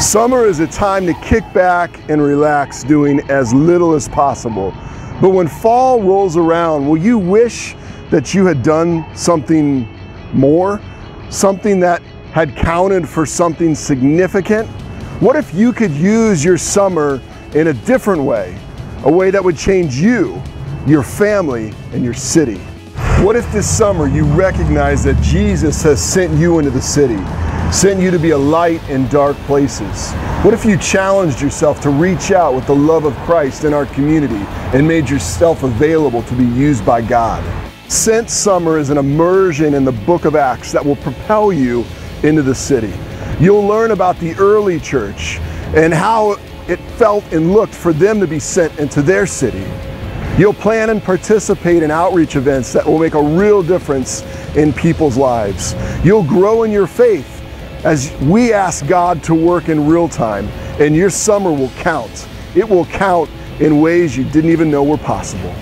Summer is a time to kick back and relax doing as little as possible. But when fall rolls around, will you wish that you had done something more? Something that had counted for something significant? What if you could use your summer in a different way? A way that would change you, your family, and your city? What if this summer you recognize that Jesus has sent you into the city? Sent you to be a light in dark places? What if you challenged yourself to reach out with the love of Christ in our community and made yourself available to be used by God? Sent Summer is an immersion in the book of Acts that will propel you into the city. You'll learn about the early church and how it felt and looked for them to be sent into their city. You'll plan and participate in outreach events that will make a real difference in people's lives. You'll grow in your faith as we ask God to work in real time, and your summer will count. It will count in ways you didn't even know were possible.